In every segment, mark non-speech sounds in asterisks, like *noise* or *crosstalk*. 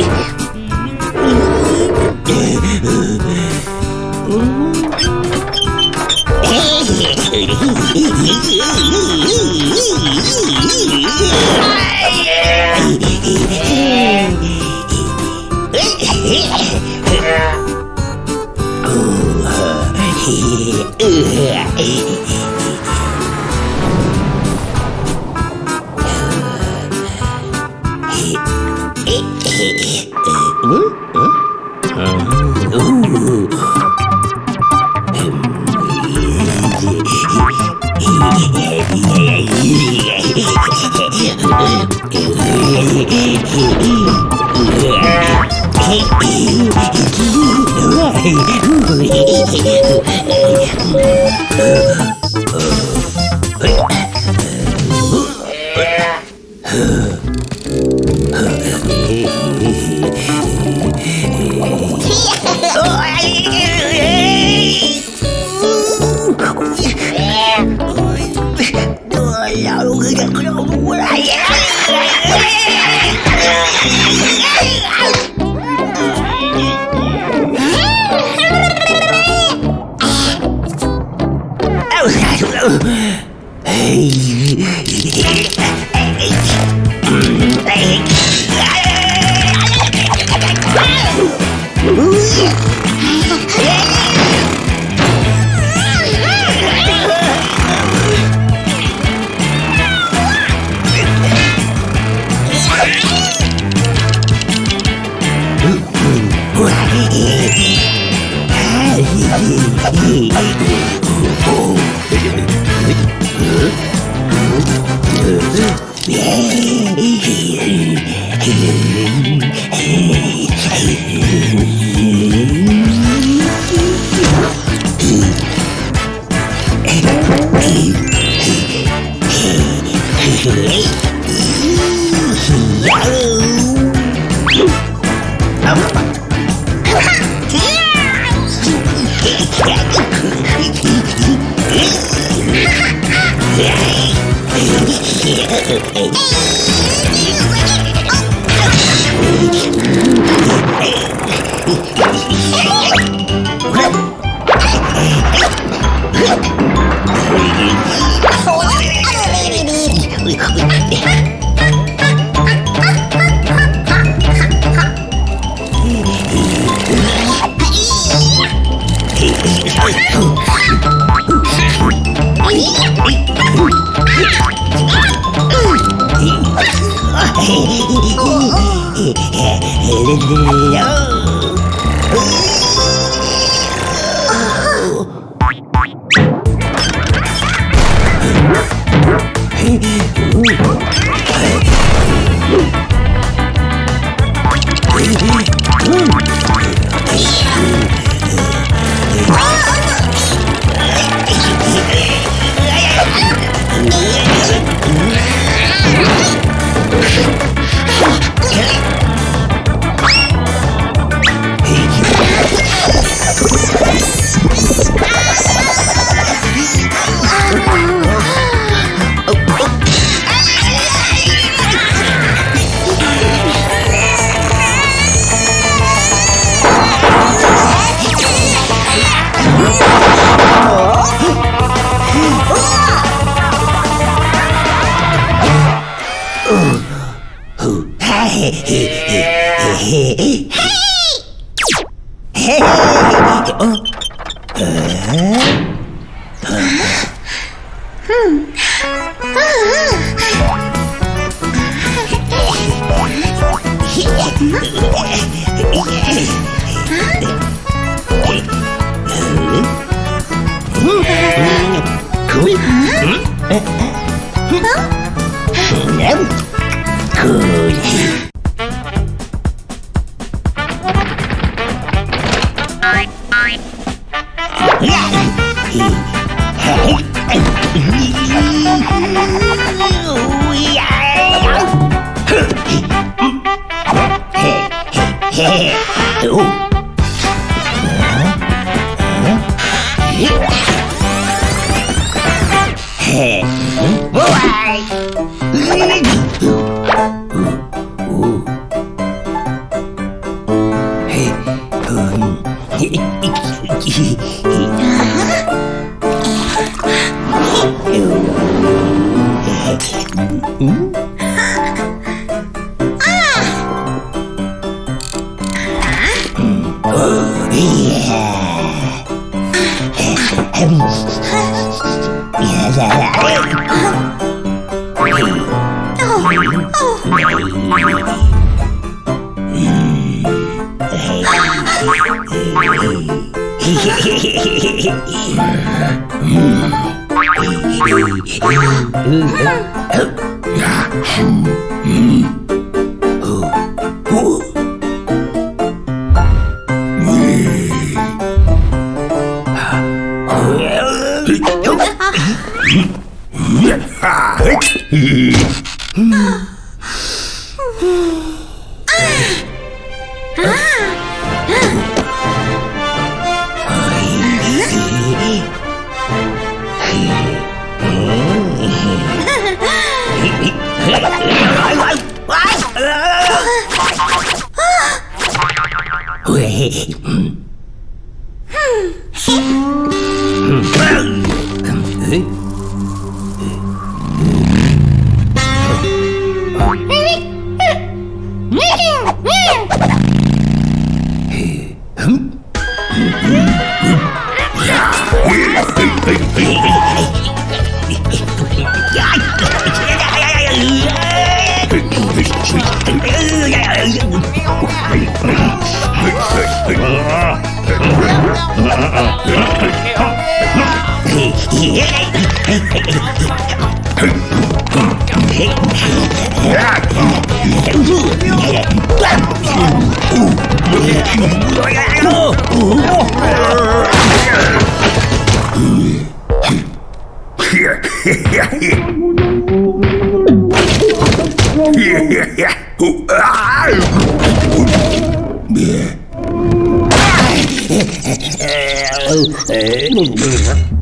week. 哎、そ。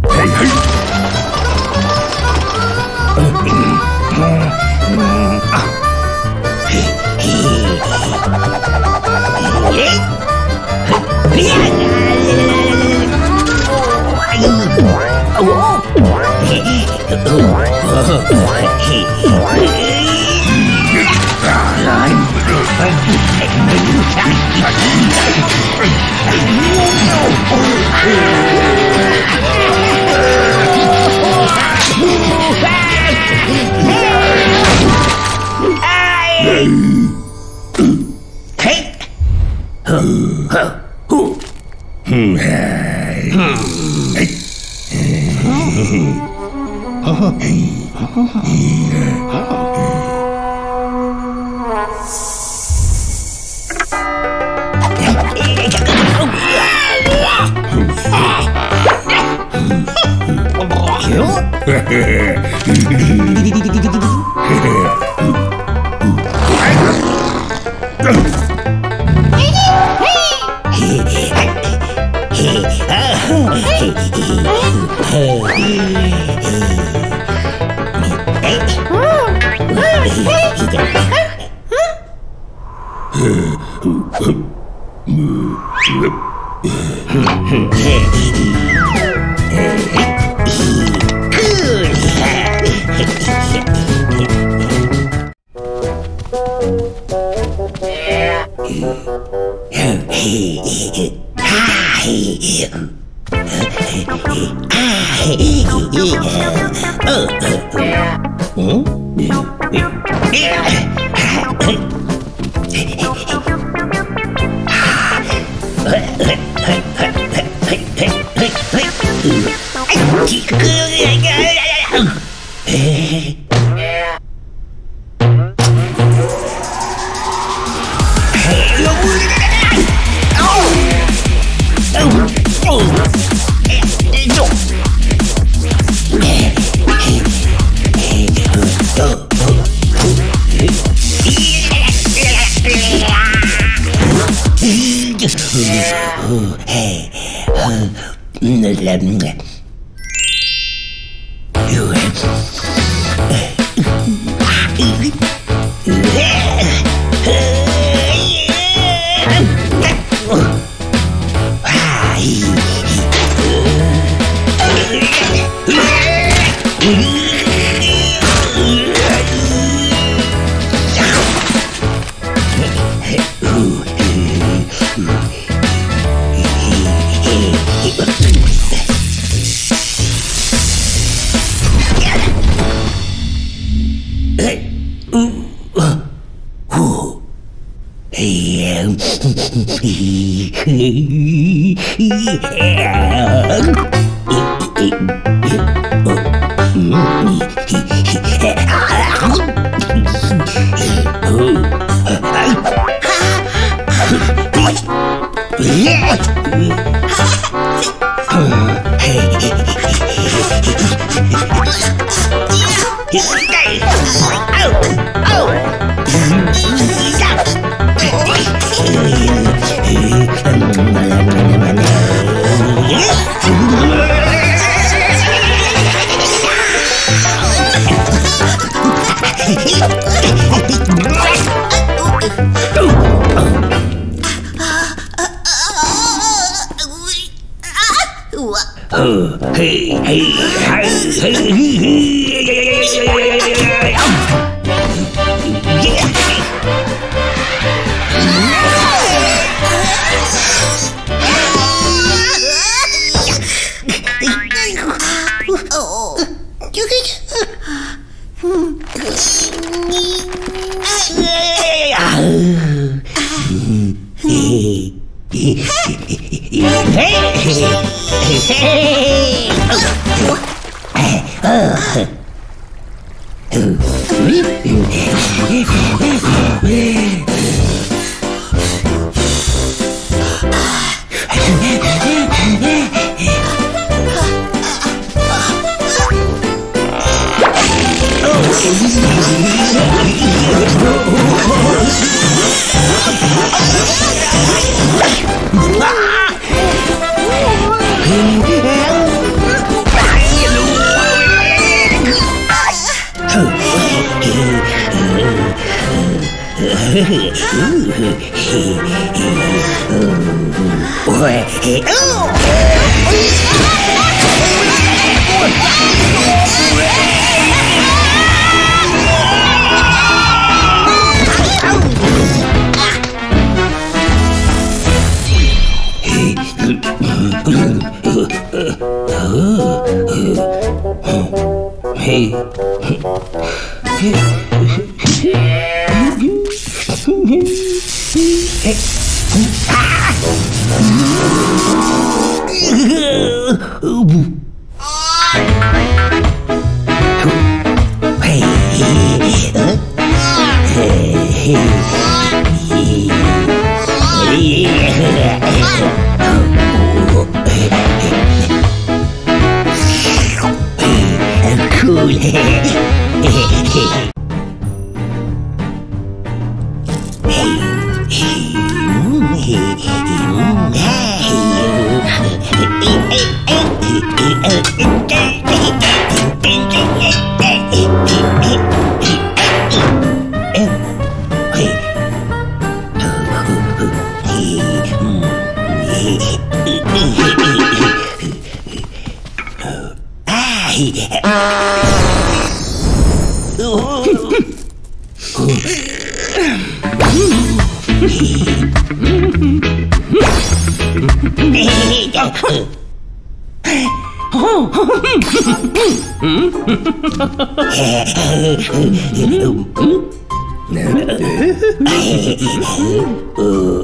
ừ.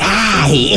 Ai,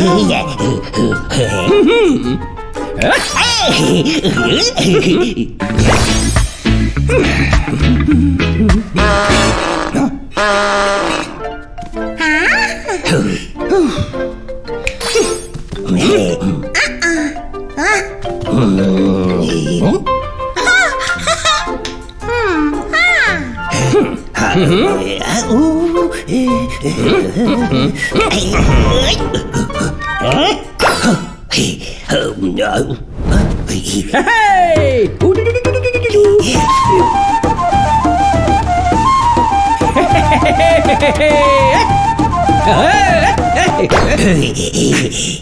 Ugh.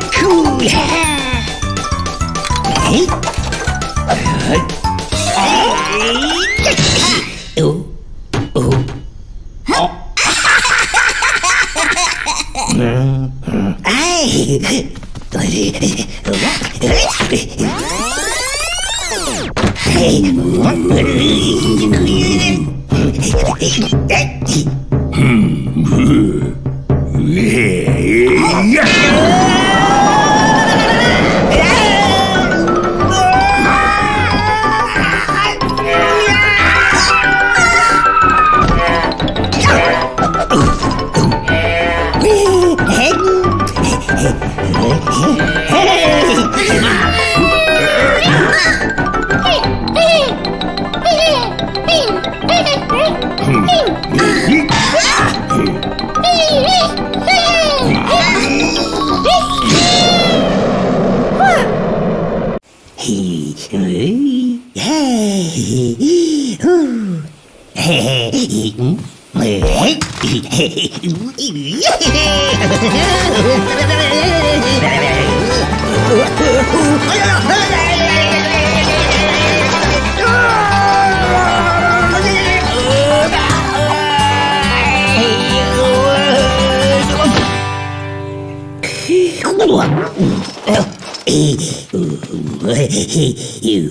cool. hey. oh. Oh. Oh. Hey. Hey. you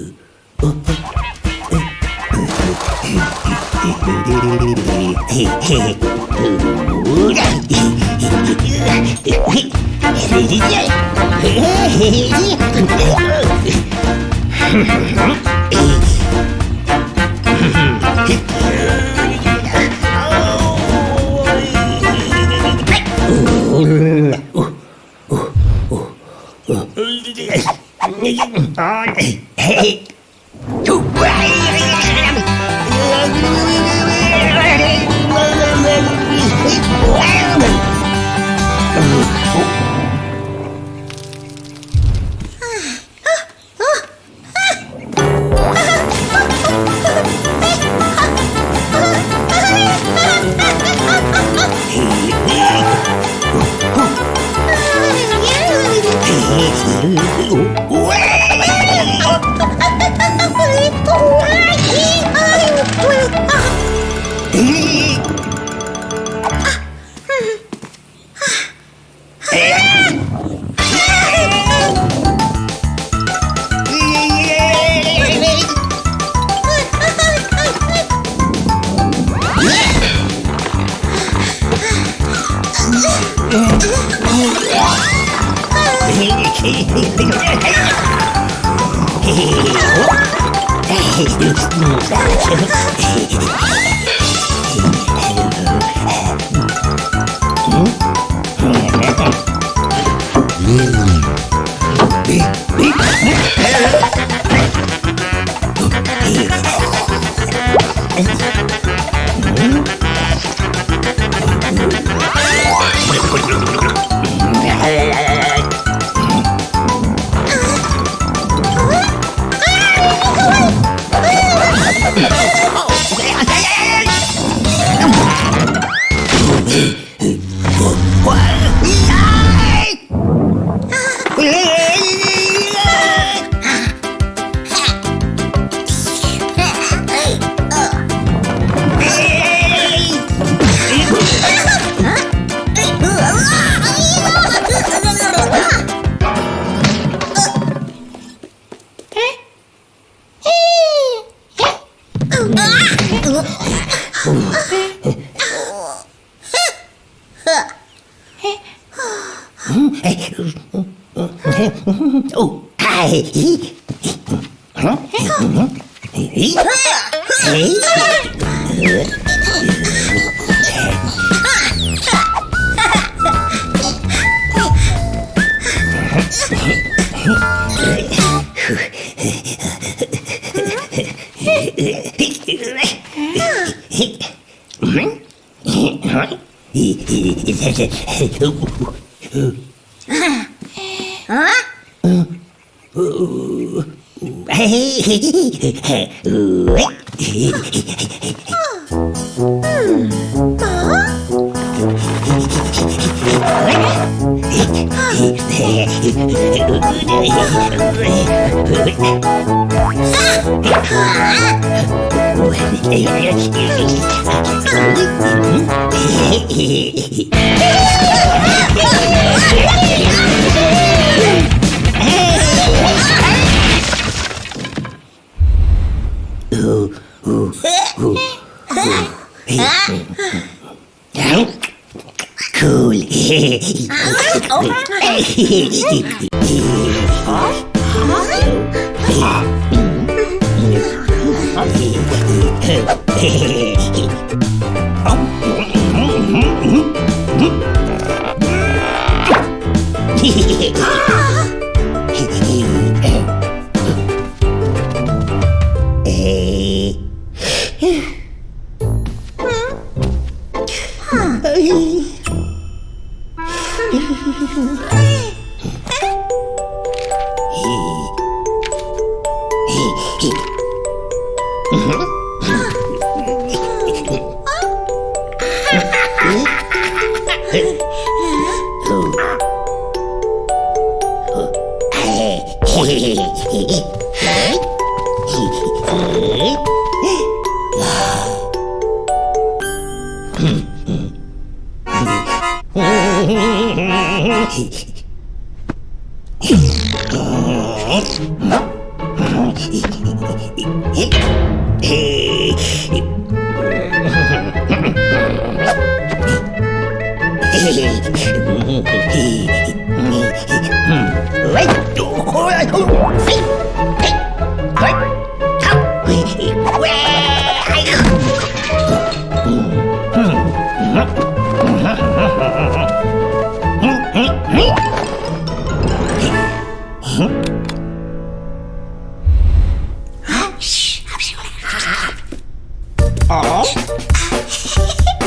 Huh? *laughs*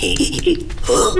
어?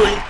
doing?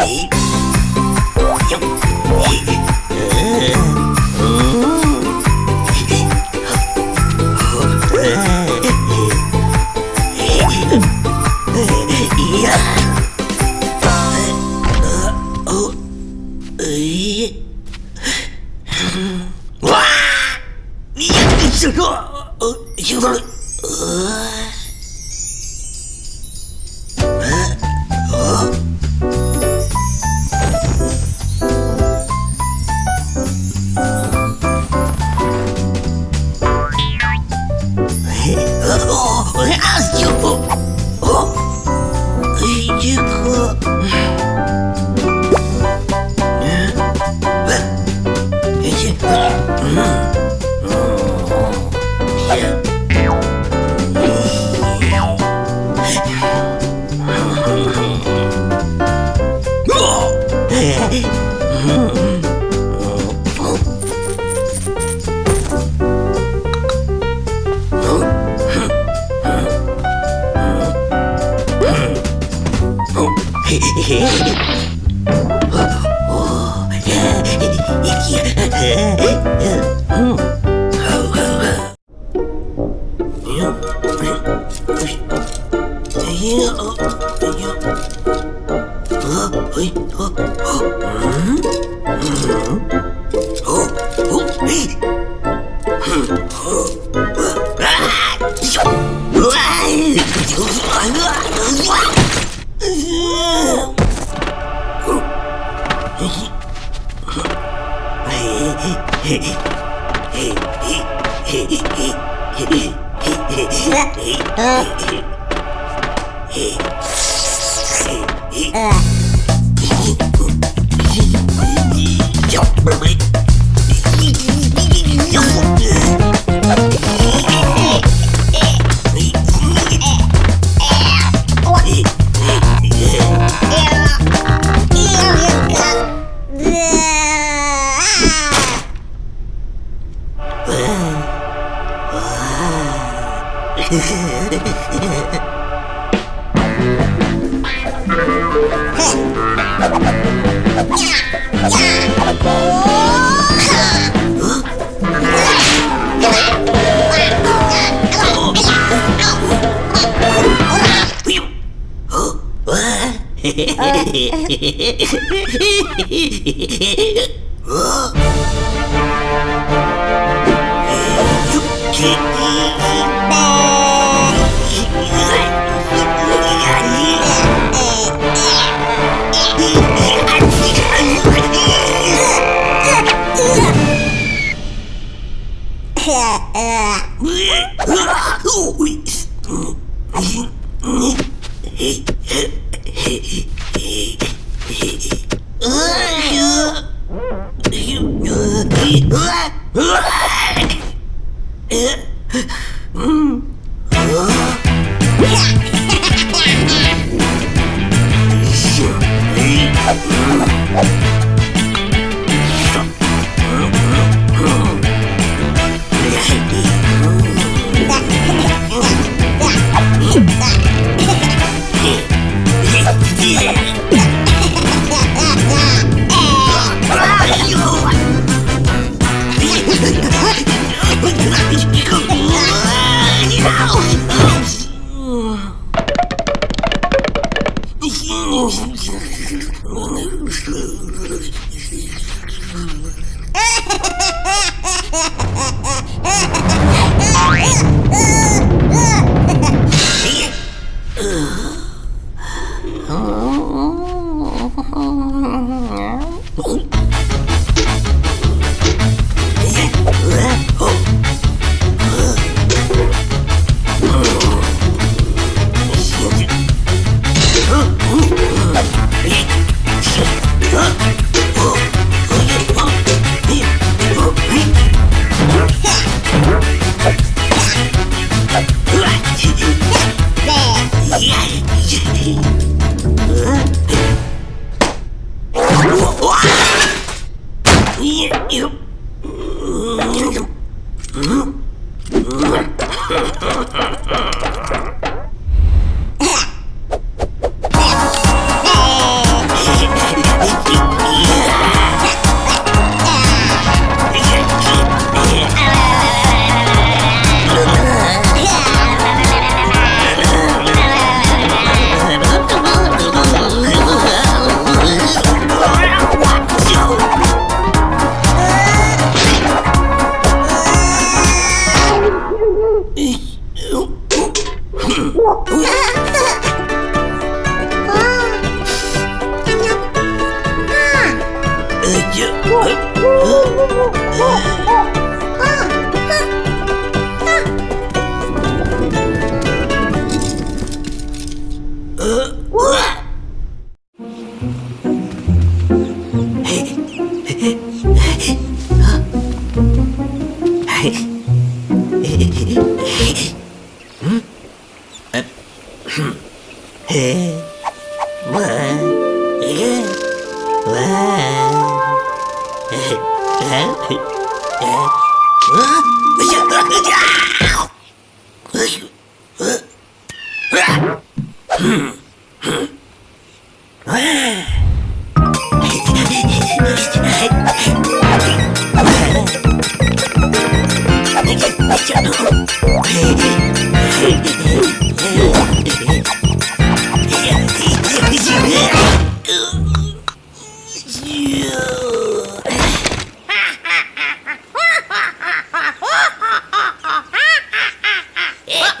Eight.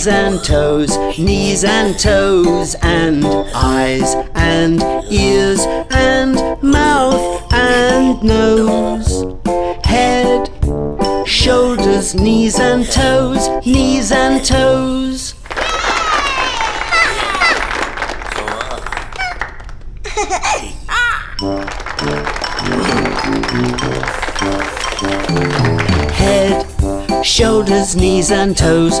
knees and toes, knees and toes, and eyes and ears and mouth and nose. Head, shoulders, knees and toes, knees and toes. Head, shoulders, knees and toes,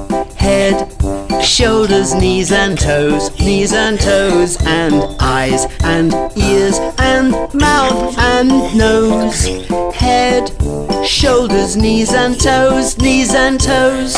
Shoulders, knees and toes, knees and toes, and eyes and ears and mouth and nose. Head, shoulders, knees and toes, knees and toes.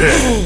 Yeah.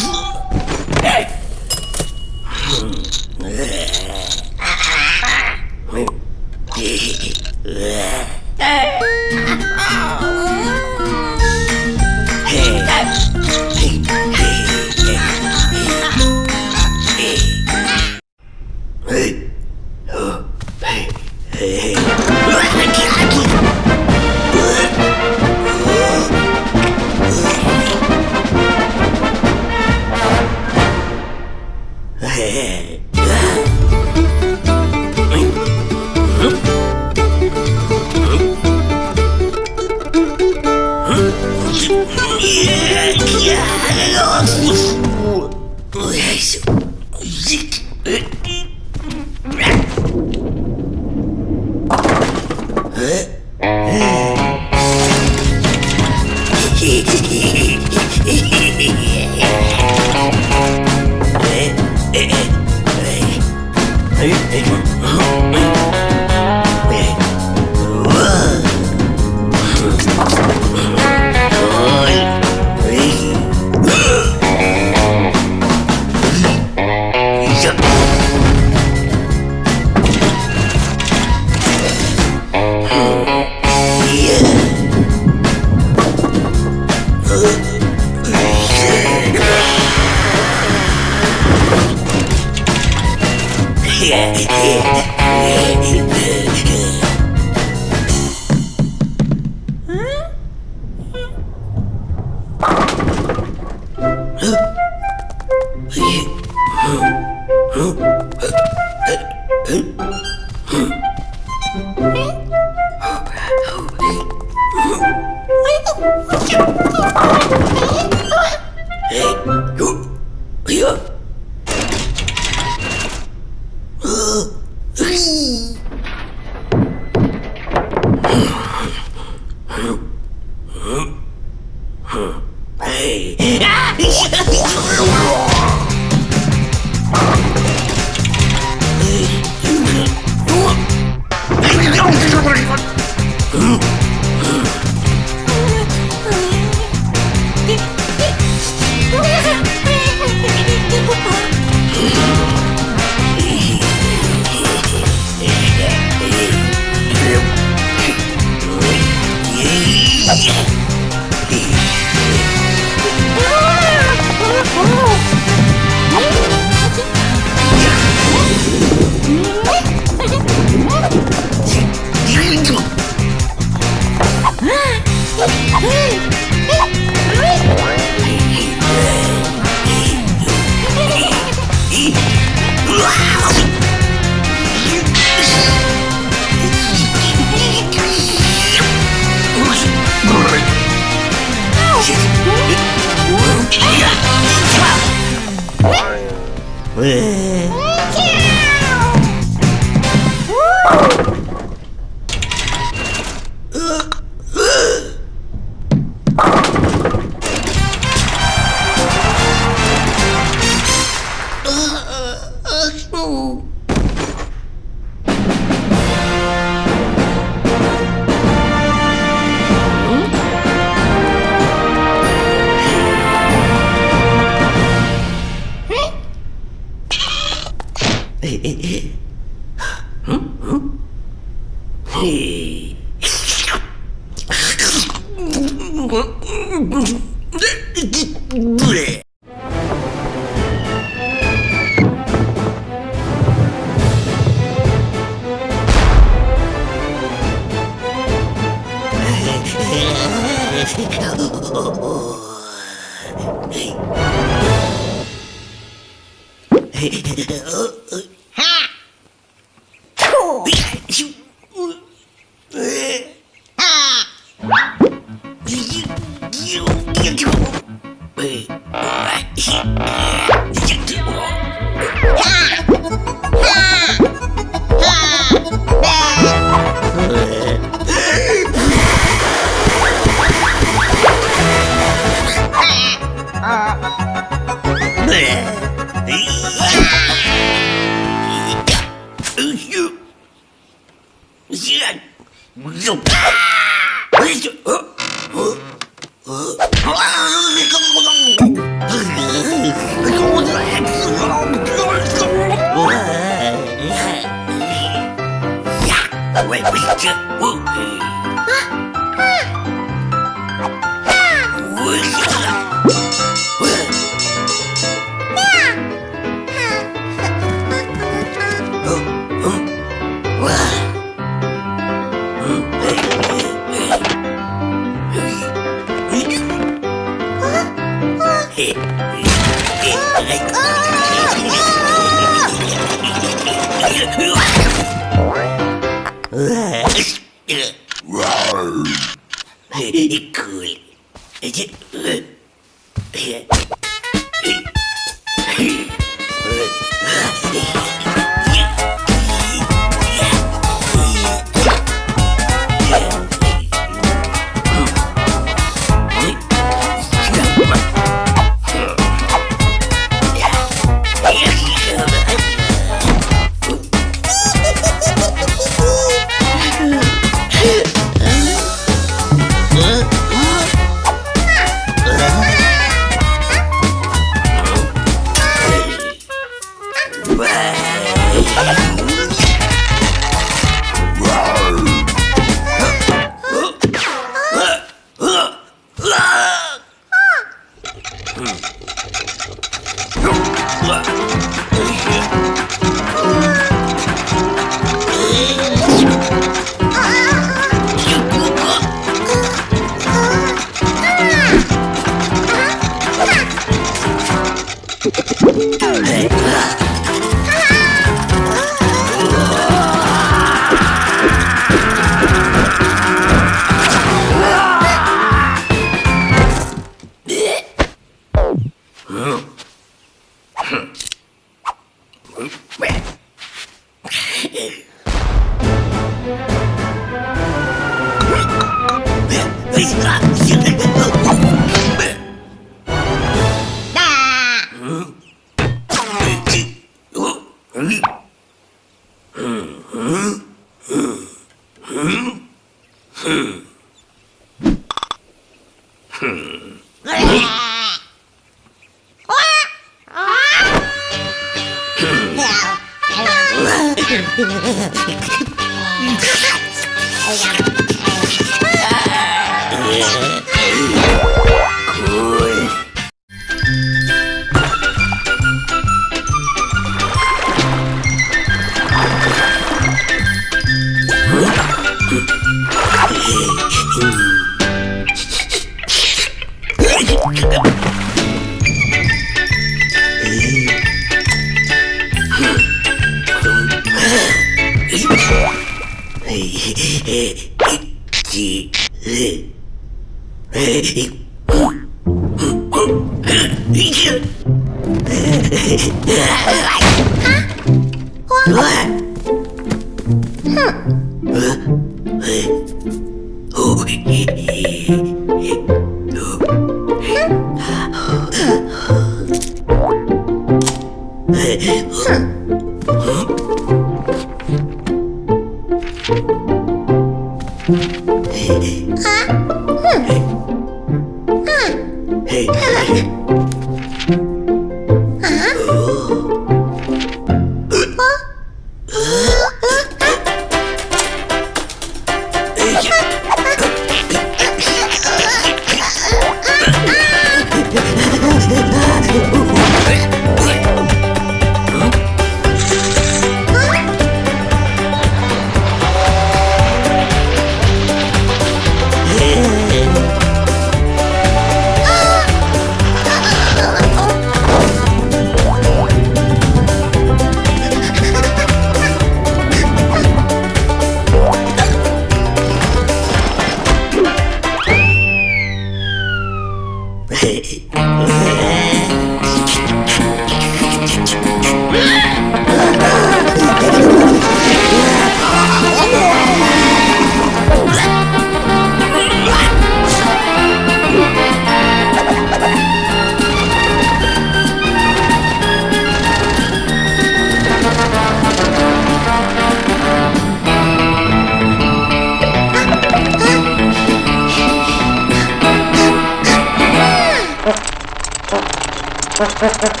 Ah!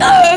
Ah! *laughs* *laughs* *laughs*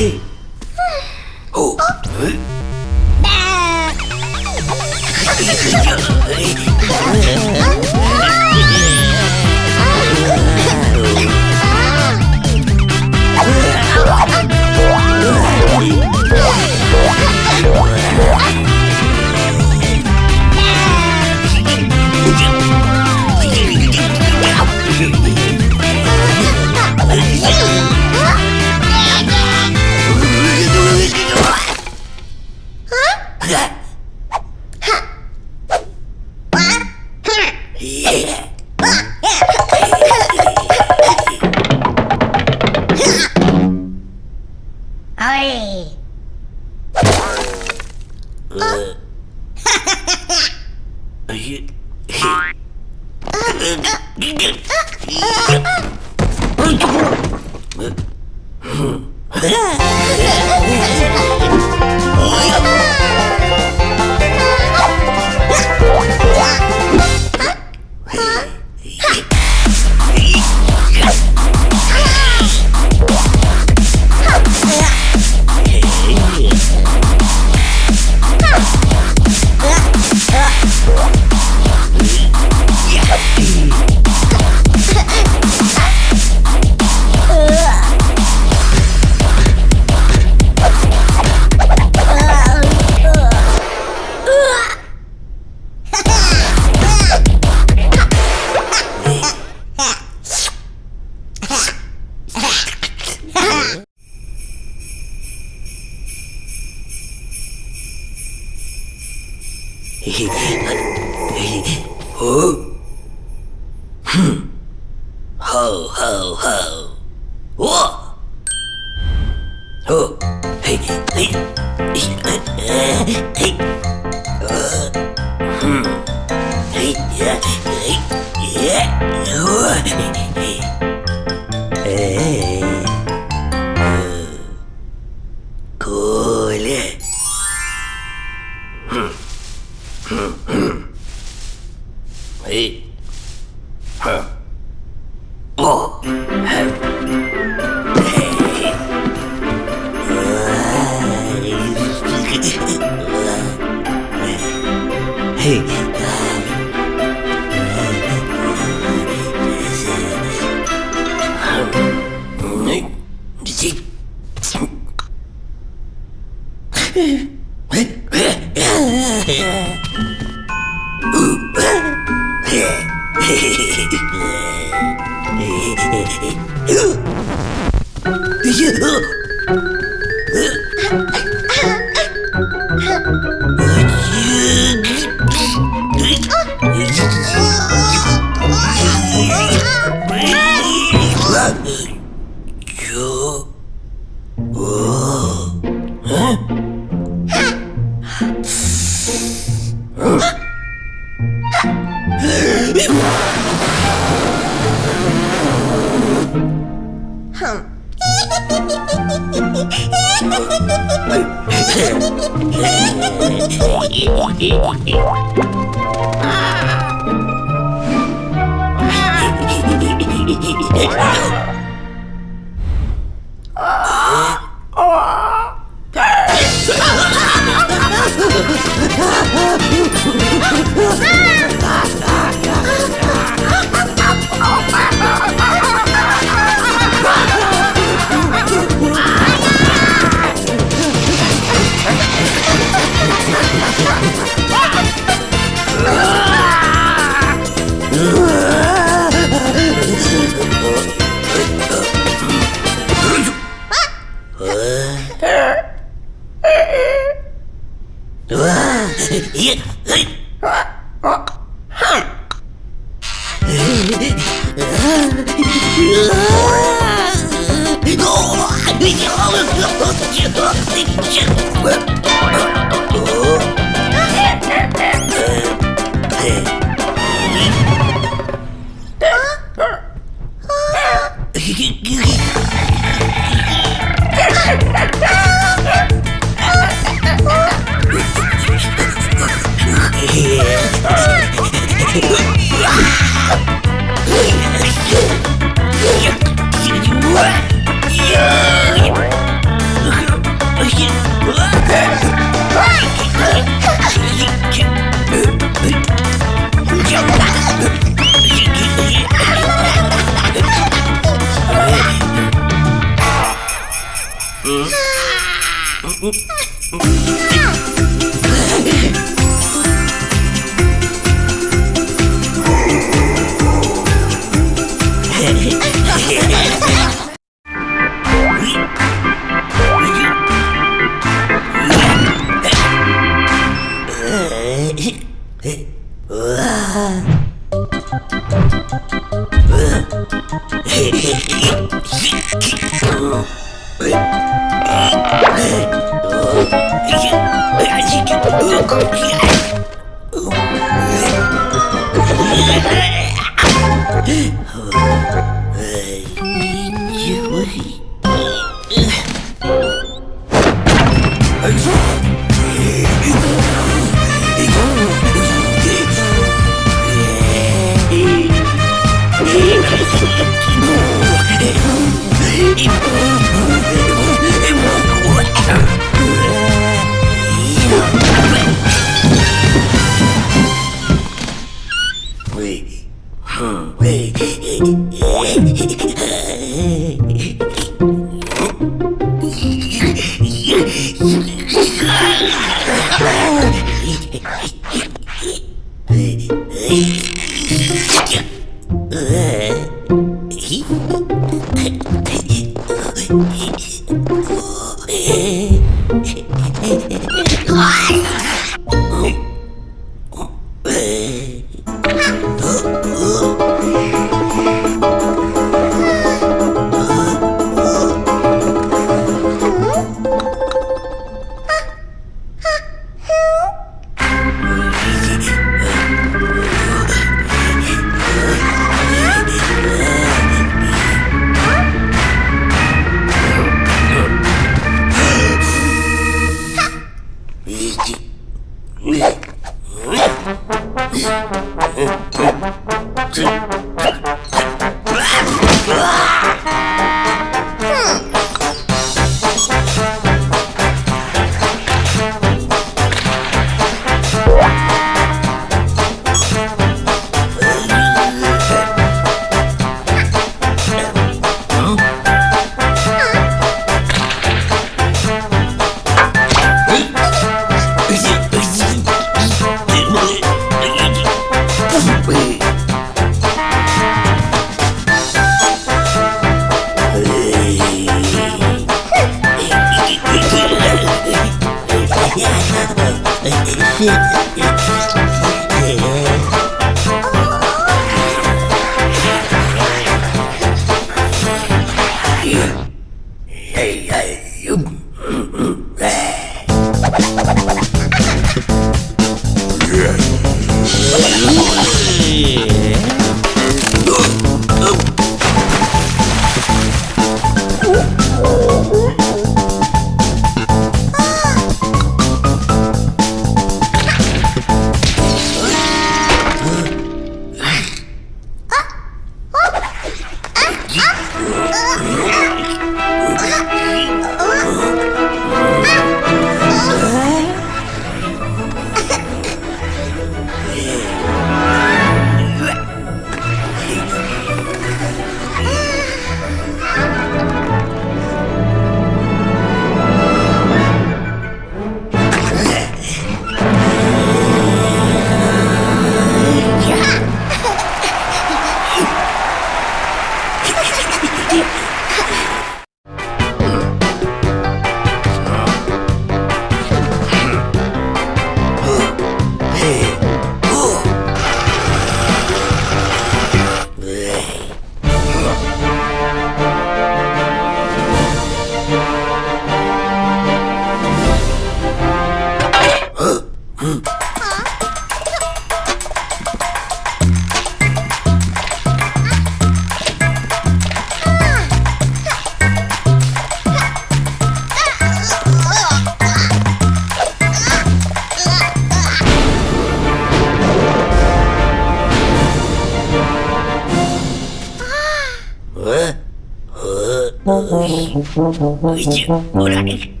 浮いておらる。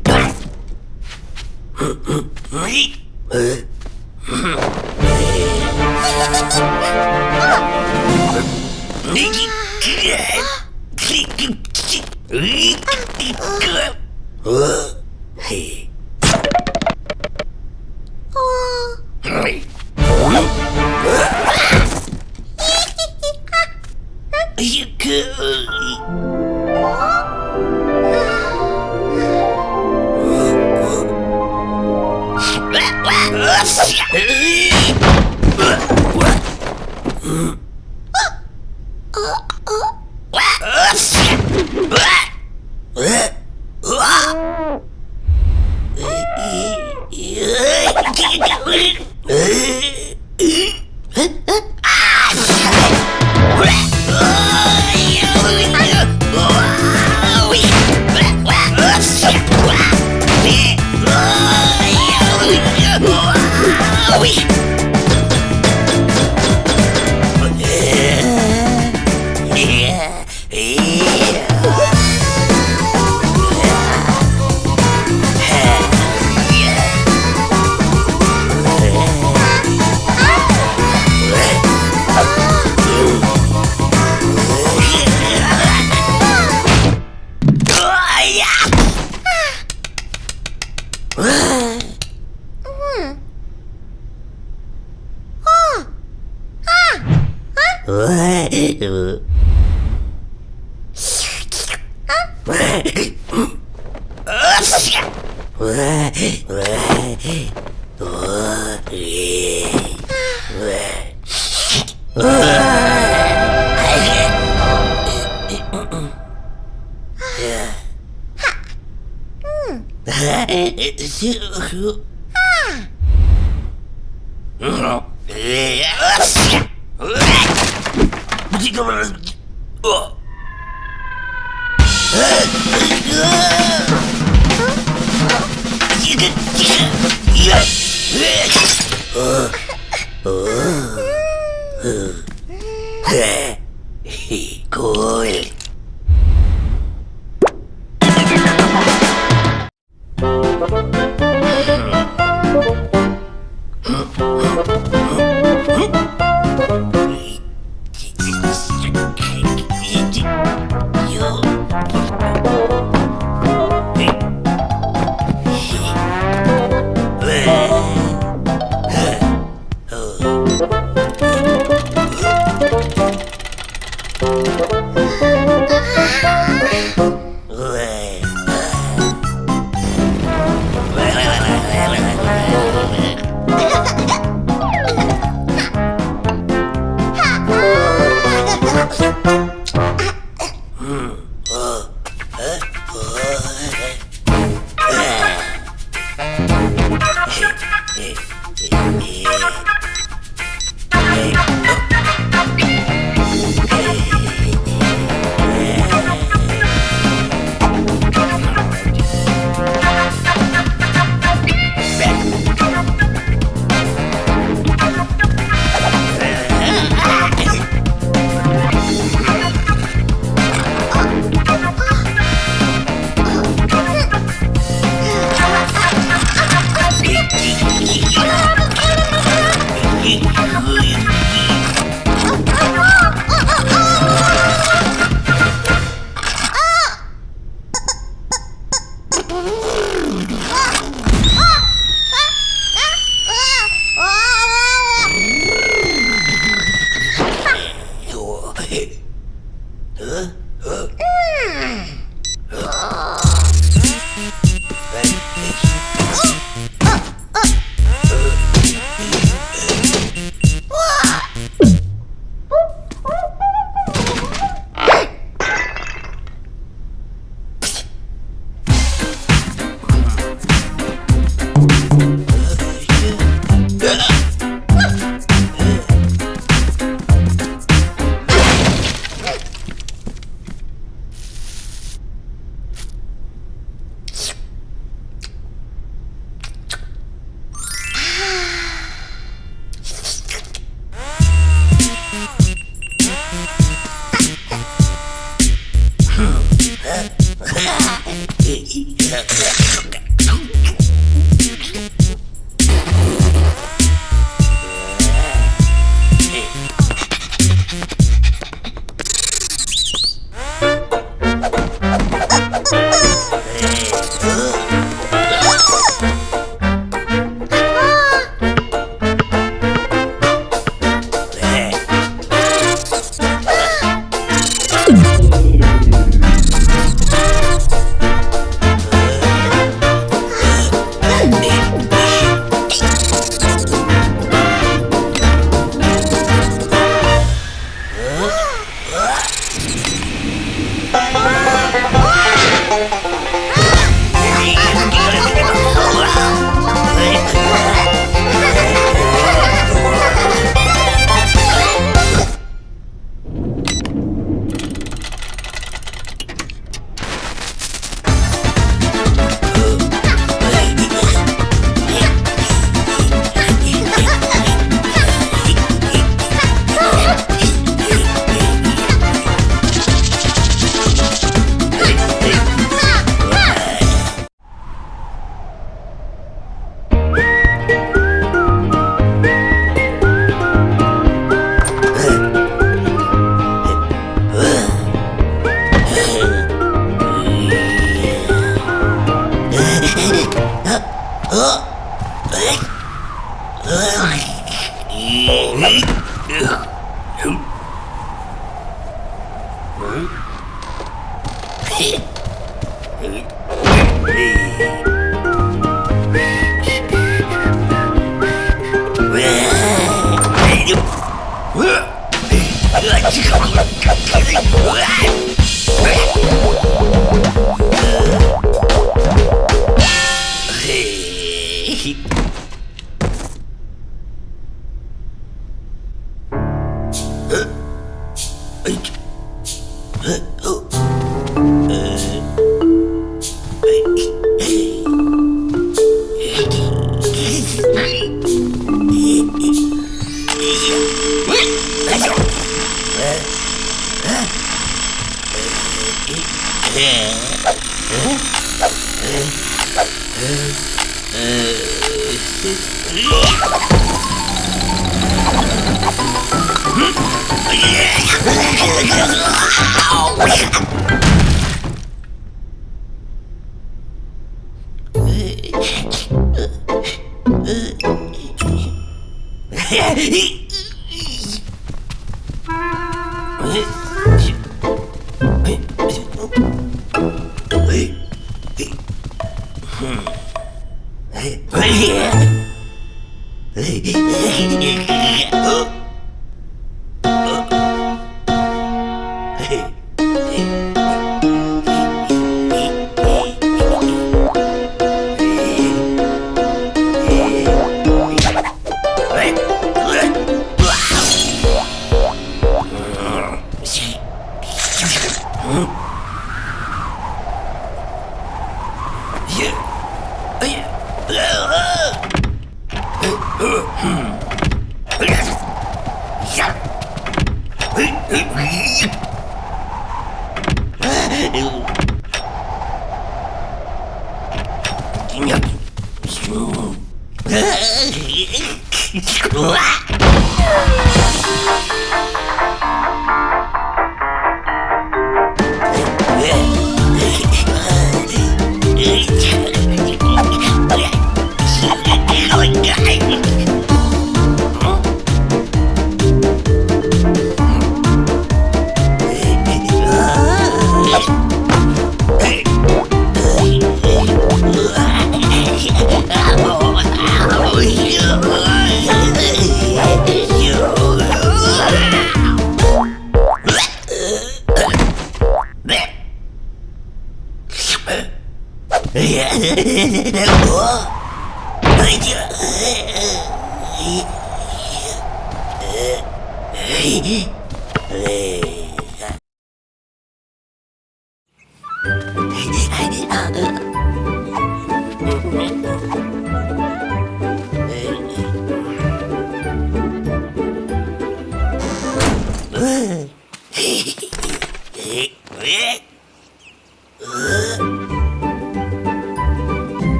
*laughs* Wait!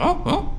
Oh, oh.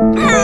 Hi.